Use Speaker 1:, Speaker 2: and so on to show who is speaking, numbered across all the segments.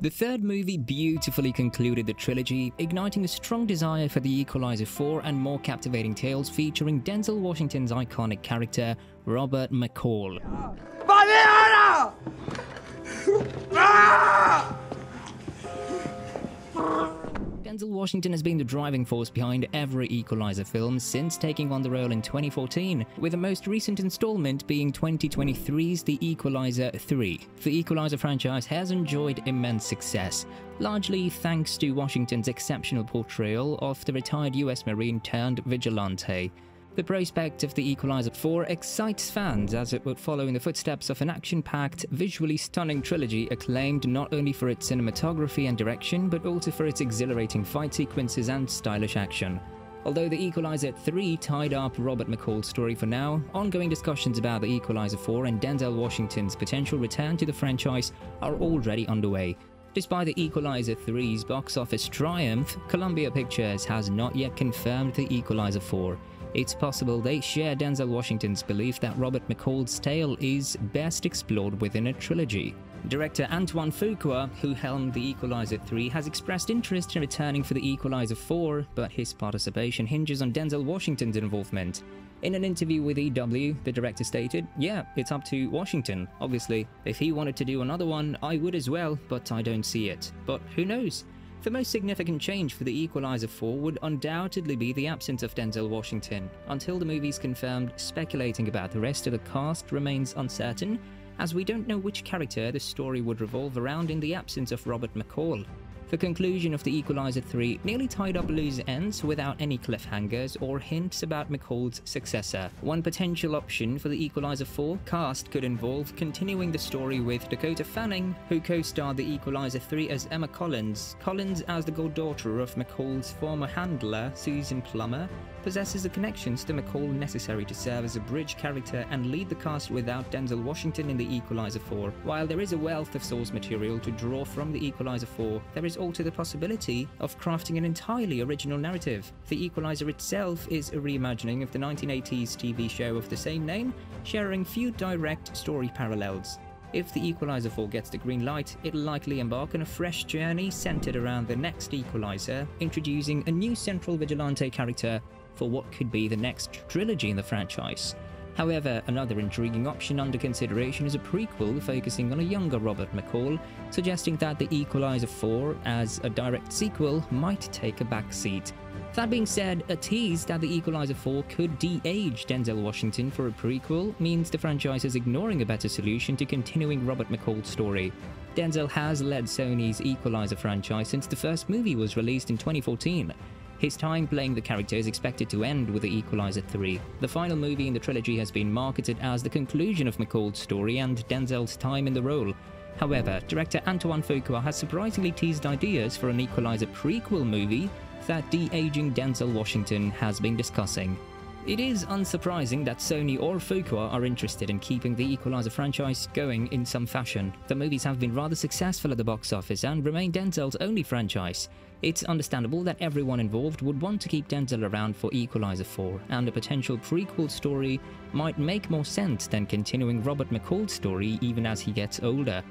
Speaker 1: The third movie beautifully concluded the trilogy, igniting a strong desire for the Equalizer 4 and more captivating tales featuring Denzel Washington's iconic character, Robert McCall. Denzel Washington has been the driving force behind every Equalizer film since taking on the role in 2014, with the most recent installment being 2023's The Equalizer 3. The Equalizer franchise has enjoyed immense success, largely thanks to Washington's exceptional portrayal of the retired US Marine turned vigilante. The prospect of the Equalizer 4 excites fans as it would follow in the footsteps of an action-packed, visually stunning trilogy acclaimed not only for its cinematography and direction, but also for its exhilarating fight sequences and stylish action. Although The Equalizer 3 tied up Robert McCall's story for now, ongoing discussions about The Equalizer 4 and Denzel Washington's potential return to the franchise are already underway. Despite The Equalizer 3's box office triumph, Columbia Pictures has not yet confirmed The Equalizer 4. It's possible they share Denzel Washington's belief that Robert McCall's tale is best explored within a trilogy. Director Antoine Fuqua, who helmed The Equalizer 3, has expressed interest in returning for The Equalizer 4, but his participation hinges on Denzel Washington's involvement. In an interview with EW, the director stated, Yeah, it's up to Washington. Obviously, if he wanted to do another one, I would as well, but I don't see it. But who knows? The most significant change for the Equalizer 4 would undoubtedly be the absence of Denzel Washington. Until the movie's confirmed, speculating about the rest of the cast remains uncertain, as we don't know which character the story would revolve around in the absence of Robert McCall. The conclusion of The Equalizer 3 nearly tied up loose ends without any cliffhangers or hints about McCall's successor. One potential option for The Equalizer 4 cast could involve continuing the story with Dakota Fanning, who co-starred The Equalizer 3 as Emma Collins. Collins as the goddaughter of McCall's former handler, Susan Plummer, possesses the connections to McCall necessary to serve as a bridge character and lead the cast without Denzel Washington in The Equalizer 4. While there is a wealth of source material to draw from The Equalizer 4, there is also the possibility of crafting an entirely original narrative. The Equalizer itself is a reimagining of the 1980s TV show of the same name, sharing few direct story parallels. If the Equalizer 4 gets the green light, it'll likely embark on a fresh journey centered around the next Equalizer, introducing a new central vigilante character for what could be the next trilogy in the franchise. However, another intriguing option under consideration is a prequel focusing on a younger Robert McCall, suggesting that The Equalizer 4, as a direct sequel, might take a back seat. That being said, a tease that The Equalizer 4 could de-age Denzel Washington for a prequel means the franchise is ignoring a better solution to continuing Robert McCall's story. Denzel has led Sony's Equalizer franchise since the first movie was released in 2014, his time playing the character is expected to end with The Equalizer 3. The final movie in the trilogy has been marketed as the conclusion of McCall's story and Denzel's time in the role. However, director Antoine Fuqua has surprisingly teased ideas for an Equalizer prequel movie that de-aging Denzel Washington has been discussing. It is unsurprising that Sony or Fuqua are interested in keeping the Equalizer franchise going in some fashion. The movies have been rather successful at the box office and remain Denzel's only franchise. It's understandable that everyone involved would want to keep Denzel around for Equalizer 4, and a potential prequel story might make more sense than continuing Robert McCall's story even as he gets older.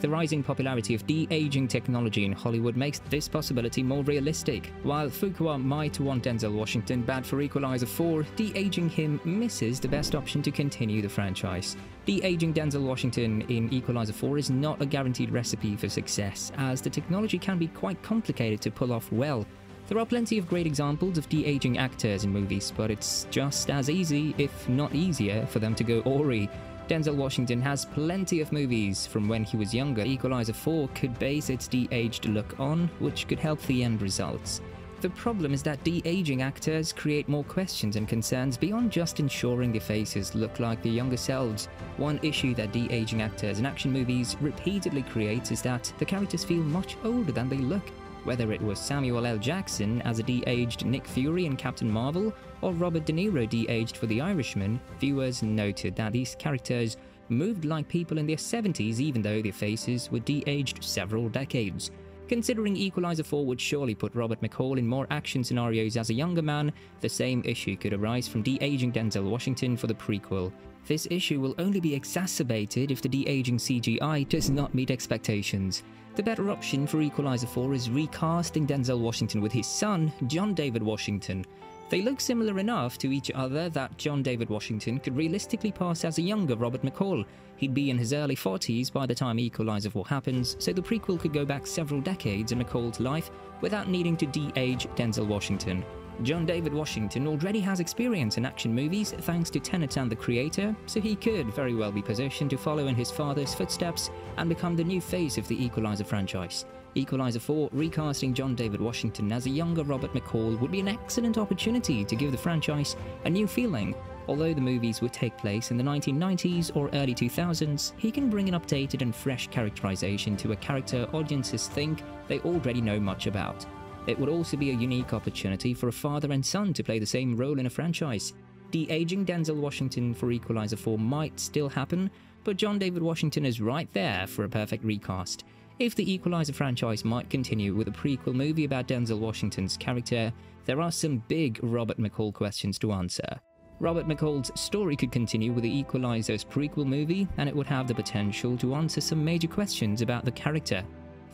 Speaker 1: The rising popularity of de-aging technology in Hollywood makes this possibility more realistic. While Fuqua might want Denzel Washington bad for Equalizer 4, de-aging him misses the best option to continue the franchise. De-aging Denzel Washington in Equalizer 4 is not a guaranteed recipe for success, as the technology can be quite complicated to pull off well. There are plenty of great examples of de-aging actors in movies, but it's just as easy, if not easier, for them to go awry. Denzel Washington has plenty of movies from when he was younger. Equalizer 4 could base its de-aged look on, which could help the end results. The problem is that de-aging actors create more questions and concerns beyond just ensuring their faces look like their younger selves. One issue that de-aging actors in action movies repeatedly creates is that the characters feel much older than they look. Whether it was Samuel L. Jackson as a de-aged Nick Fury in Captain Marvel, or Robert De Niro de-aged for The Irishman, viewers noted that these characters moved like people in their 70s even though their faces were de-aged several decades. Considering Equalizer 4 would surely put Robert McCall in more action scenarios as a younger man, the same issue could arise from de-aging Denzel Washington for the prequel. This issue will only be exacerbated if the de-aging CGI does not meet expectations. The better option for Equalizer 4 is recasting Denzel Washington with his son, John David Washington. They look similar enough to each other that John David Washington could realistically pass as a younger Robert McCall. He'd be in his early 40s by the time Equalizer 4 happens, so the prequel could go back several decades in McCall's life without needing to de-age Denzel Washington. John David Washington already has experience in action movies thanks to Tenet and the creator, so he could very well be positioned to follow in his father's footsteps and become the new face of the Equalizer franchise. Equalizer 4 recasting John David Washington as a younger Robert McCall would be an excellent opportunity to give the franchise a new feeling. Although the movies would take place in the 1990s or early 2000s, he can bring an updated and fresh characterization to a character audiences think they already know much about. It would also be a unique opportunity for a father and son to play the same role in a franchise. De-aging Denzel Washington for Equalizer 4 might still happen, but John David Washington is right there for a perfect recast. If the Equalizer franchise might continue with a prequel movie about Denzel Washington's character, there are some big Robert McCall questions to answer. Robert McCall's story could continue with the Equalizer's prequel movie, and it would have the potential to answer some major questions about the character.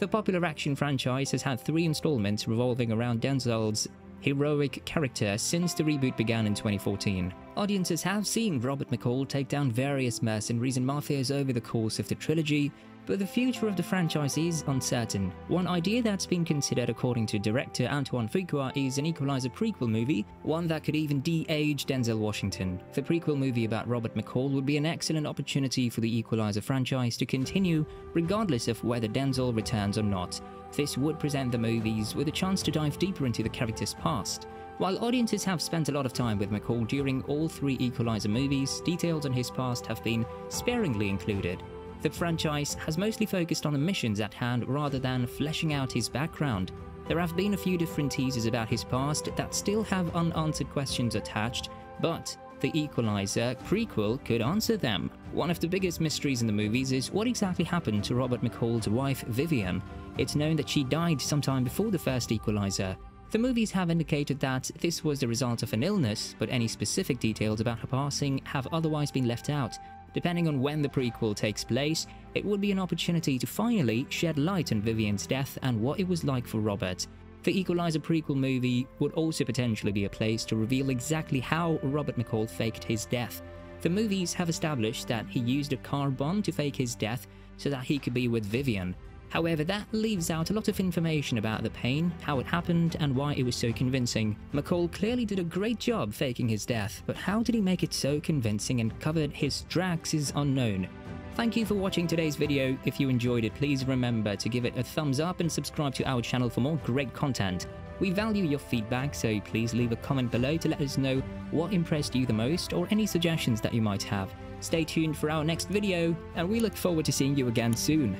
Speaker 1: The popular action franchise has had three installments revolving around Denzel's heroic character since the reboot began in 2014. Audiences have seen Robert McCall take down various mercenaries and mafias over the course of the trilogy, but the future of the franchise is uncertain. One idea that's been considered according to director Antoine Fuqua is an Equalizer prequel movie, one that could even de-age Denzel Washington. The prequel movie about Robert McCall would be an excellent opportunity for the Equalizer franchise to continue regardless of whether Denzel returns or not. This would present the movies with a chance to dive deeper into the character's past. While audiences have spent a lot of time with McCall during all three Equalizer movies, details on his past have been sparingly included. The franchise has mostly focused on the missions at hand rather than fleshing out his background. There have been a few different teasers about his past that still have unanswered questions attached, but the Equalizer prequel could answer them. One of the biggest mysteries in the movies is what exactly happened to Robert McCall's wife, Vivian. It's known that she died sometime before the first Equalizer. The movies have indicated that this was the result of an illness, but any specific details about her passing have otherwise been left out. Depending on when the prequel takes place, it would be an opportunity to finally shed light on Vivian's death and what it was like for Robert. The Equalizer prequel movie would also potentially be a place to reveal exactly how Robert McCall faked his death. The movies have established that he used a car bomb to fake his death so that he could be with Vivian. However, that leaves out a lot of information about the pain, how it happened, and why it was so convincing. McCall clearly did a great job faking his death, but how did he make it so convincing and covered his tracks is unknown. Thank you for watching today's video. If you enjoyed it, please remember to give it a thumbs up and subscribe to our channel for more great content. We value your feedback, so please leave a comment below to let us know what impressed you the most or any suggestions that you might have. Stay tuned for our next video, and we look forward to seeing you again soon.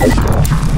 Speaker 2: You